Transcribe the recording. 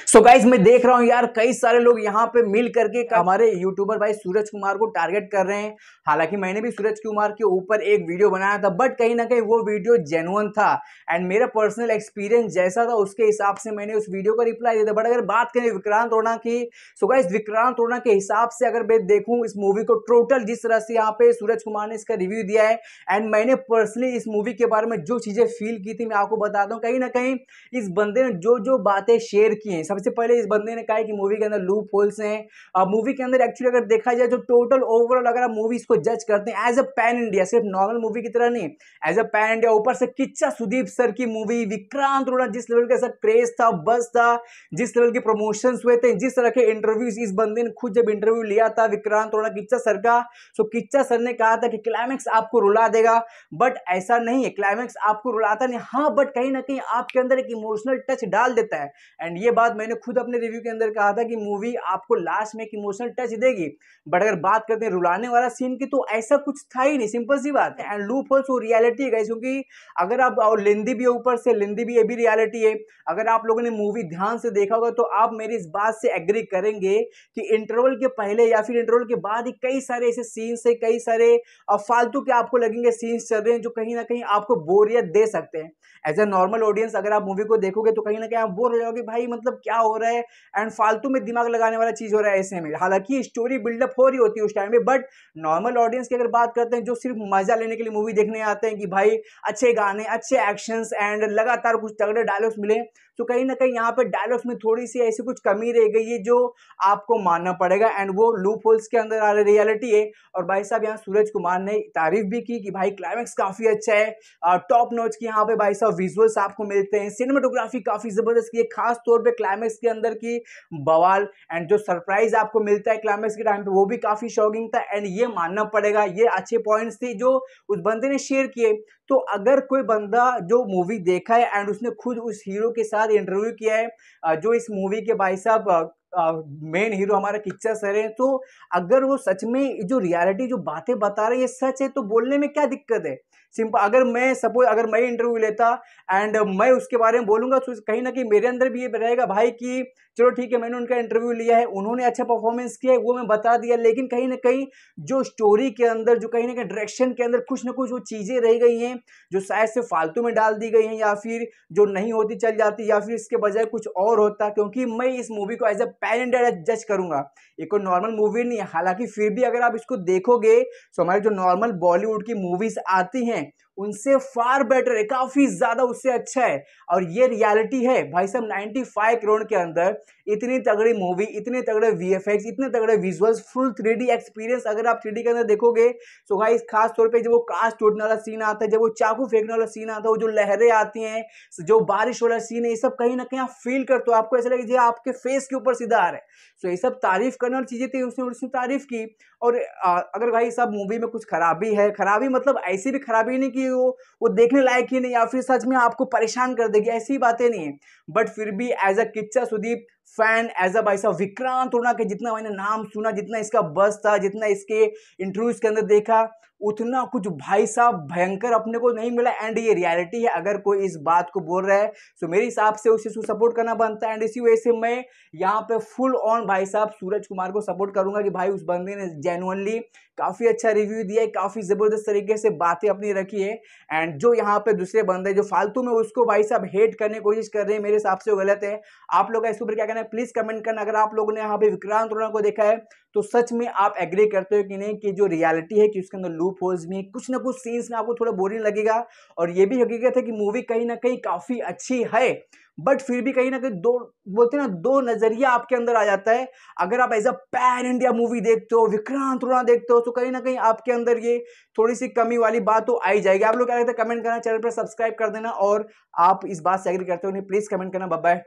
सो so guys मैं देख रहा हूँ यार, कई सारे लोग यहाँ पे मिल करके हमारे यूट्यूबर भाई सूरज कुमार को टारगेट कर रहे हैं। हालाँकि मैंने भी सूरज कुमार के ऊपर एक वीडियो बनाया था बट कहीं ना कहीं वो वीडियो जेनुअन था। एंड मेरा पर्सनल एक्सपीरियंस जैसा था, उसके हिसाब से मैंने उस वीडियो का रिप्लाई दिया था। बट अगर बात करें विक्रांत रोना की सो गाइज़ विक्रांत रोना के हिसाब से अगर मैं देखूँ, इस मूवी को टोटल जिस तरह से यहाँ पे सूरज कुमार ने इसका रिव्यू दिया है। एंड मैंने पर्सनली इस मूवी के बारे में जो चीज़ें फील की थी, मैं आपको बताता हूँ, कहीं ना कहीं इस बंदे ने जो जो बातें शेयर की हैं सबसे पहले इस बंदे ने कहा है कि मूवी के अंदर लूप होल्स हैं। और मूवी के अंदर एक्चुअली अगर देखा जाए तो टोटल ओवरऑल अगर आप मूवी को जज करते हैं एज अ पैन इंडिया सिर्फ़ नॉर्मल मूवी की तरह नहीं एज अ पैन इंडिया ऊपर से किच्चा सुदीप सर की मूवी विक्रांत रोड़ा जिस लेवल का सब क्रेज था बस था, जिस लेवल के प्रमोशन हुए थे, जिस तरह के इंटरव्यूज़ इस बंदे ने खुद जब इंटरव्यू लिया था विक्रांत रोड़ा किच्चा सर का तो किच्चा सर ने कहा था कि क्लाइमैक्स आपको रुला देगा। बट ऐसा नहीं है क्लाइमैक्स आपको रुलाता नहीं। हाँ बट कहीं ना कहीं आपके अंदर एक इमोशनल टच डाल देता है। एंड ये बात मैंने खुद अपने रिव्यू के अंदर कहा था कि मूवी आपको लास्ट में एक इमोशनल टच देगी। बट अगर बात करते हैं रुलाने वाला सीन की तो ऐसा कुछ था ही नहीं। सिंपल सी बात है। एंड लूप होल्स वो रियलिटी है क्योंकि अगर आप, और लिंदी भी ऊपर से लिंदी भी ये भी रियलिटी है। अगर आप लोगों ने मूवी ध्यान से देखा होगा तो आप मेरी इस बात से एग्री करेंगे कि इंटरवल के पहले या फिर इंटरवल के बाद ही कई सारे ऐसे सीन्स है, कई सारे फालतू के आपको लगेंगे सीन्स चल रहे हैं, जो कहीं ना कहीं आपको बोरियत दे सकते हैं। एज ए नॉर्मल ऑडियंस अगर आप मूवी को देखोगे तो कहीं ना कहीं आप बोर हो जाओगे भाई मतलब हो रहा है? एंड फालतू में दिमाग लगाने वाला चीज़ हो रहा है ऐसे में। हालाँकि स्टोरी बिल्डअप हो रही होती है उस टाइम में बट नॉर्मल ऑडियंस की अगर बात करते हैं, जो सिर्फ़ मज़ा लेने के लिए मूवी देखने आते हैं कि भाई, अच्छे गाने, अच्छे एक्शंस एंड लगातार कुछ तगड़े डायलॉग्स मिले तो कहीं ना कहीं यहाँ पे डायलॉग्स में थोड़ी सी ऐसी कुछ कमी रह गई है जो आपको मानना पड़ेगा एंड वो लूप होल्स के अंदर आ रही रियलिटी है। और भाई साहब, यहाँ सूरज कुमार ने तारीफ़ भी की कि भाई क्लाइमैक्स काफ़ी अच्छा है। टॉप नोच की यहाँ पे भाई साहब विजुअल्स आपको मिलते हैं। सिनेमाटोग्राफी काफ़ी ज़बरदस्त की है। खास तौर पर क्लाइमैक्स के अंदर की बवाल एंड जो सरप्राइज़ आपको मिलता है क्लाइमेक्स के टाइम पे, वो भी काफ़ी शॉकिंग था एंड ये मानना पड़ेगा, ये अच्छे पॉइंट्स थे जो उस बंदे ने शेयर किए। तो अगर कोई बंदा जो मूवी देखा है एंड उसने खुद उस हीरो के साथ इंटरव्यू किया है जो इस मूवी के भाई साहब मेन हीरो हमारा किच्चा सर है तो अगर वो सच में जो रियलिटी जो बातें बता रहे हैं, ये सच है तो बोलने में क्या दिक्कत है? सिंपल अगर मैं सपोज़ अगर मैं इंटरव्यू लेता एंड मैं उसके बारे में बोलूँगा तो कहीं ना कहीं मेरे अंदर भी ये रहेगा भाई कि चलो ठीक है, मैंने उनका इंटरव्यू लिया है, उन्होंने अच्छा परफॉर्मेंस किया है, वो मैं बता दिया, लेकिन कहीं ना कहीं जो स्टोरी के अंदर, जो कहीं ना कहीं डायरेक्शन के अंदर कुछ ना कुछ वो चीज़ें रह गई हैं, जो शायद से फालतू में डाल दी गई हैं, या फिर जो नहीं होती, चल जाती, या फिर इसके बजाय कुछ और होता, क्योंकि मैं इस मूवी को एज अ पैन इंडिया जज करूँगा। ये कोई नॉर्मल मूवी नहीं है। हालाँकि फिर भी अगर आप इसको देखोगे तो हमारे जो नॉर्मल बॉलीवुड की मूवीज़ आती हैं उनसे फार बेटर है, काफ़ी ज़्यादा उससे अच्छा है। और ये रियलिटी है, भाई साहब 95 करोड़ के अंदर इतनी तगड़ी मूवी इतने तगड़े वीएफएक्स इतने तगड़े विजुअल्स फुल थ्री एक्सपीरियंस अगर आप थ्री के अंदर देखोगे तो भाई खास तौर पे जब वो कांच टूटने वाला सीन आता है, जब वो चाकू फेंकने वाला सीन आता है, वो जो लहरें आती हैं, जो बारिश वाला सीन है, ये सब कहीं ना कहीं आप फील करते हो, आपको ऐसा लगे आपके फेस के ऊपर सीधा आ रहा है। सो ये सब तारीफ़ करने वाली चीज़ें थी, उसने उसने तारीफ़ की। और अगर भाई सब मूवी में कुछ खराबी है, खराबी मतलब ऐसी भी खराबी नहीं कि वो वो देखने लायक ही नहीं, या फिर सच में आपको परेशान कर देगी, ऐसी बातें नहीं है। बट फिर भी as a Kichcha Sudeep fan as a भाई साहब विक्रांत रोना के जितना मैंने नाम सुना जितना इसका बस था जितना इसके इंटरव्यूज़ के अंदर देखा उतना कुछ भाई साहब भयंकर अपने को नहीं मिला एंड ये रियलिटी है अगर कोई इस बात को बोल रहा है तो मेरे हिसाब से उसे सपोर्ट करना बनता है एंड इसी वजह से मैं यहाँ पे फुल ऑन भाई साहब सूरज कुमार को सपोर्ट करूँगा कि भाई उस बंदे ने जेनुअनली काफ़ी अच्छा रिव्यू दिया है, काफ़ी ज़बरदस्त तरीके से बातें अपनी रखी है। एंड जो यहाँ पे दूसरे बंदे जो फालतू में उसको भाई साहब हेट करने की कोशिश कर रहे हैं, मेरे हिसाब से वो गलत है। आप लोग इसके ऊपर क्या कहना है प्लीज़ कमेंट करना। अगर आप लोगों ने यहाँ पे विक्रांत रोना को देखा है तो सच में आप एग्री करते हो कि नहीं, कि जो रियलिटी है, कि उसके अंदर लूप होल्स में कुछ ना कुछ सीन्स में आपको थोड़ा बोरिंग लगेगा। और ये भी हकीकत है कि मूवी कहीं ना कहीं काफ़ी अच्छी है बट फिर भी कहीं ना कहीं दो, बोलते हैं ना, दो नज़रिया आपके अंदर आ जाता है। अगर आप as a pan India movie देखते हो, विक्रांत रोना देखते हो तो कहीं ना कहीं आपके अंदर ये थोड़ी सी कमी वाली बात तो आई जाएगी। आप लोग क्या कहते हैं कमेंट करना चैनल पर सब्सक्राइब कर देना, और आप इस बात से एग्री करते हो नहीं प्लीज़ कमेंट करना। बाय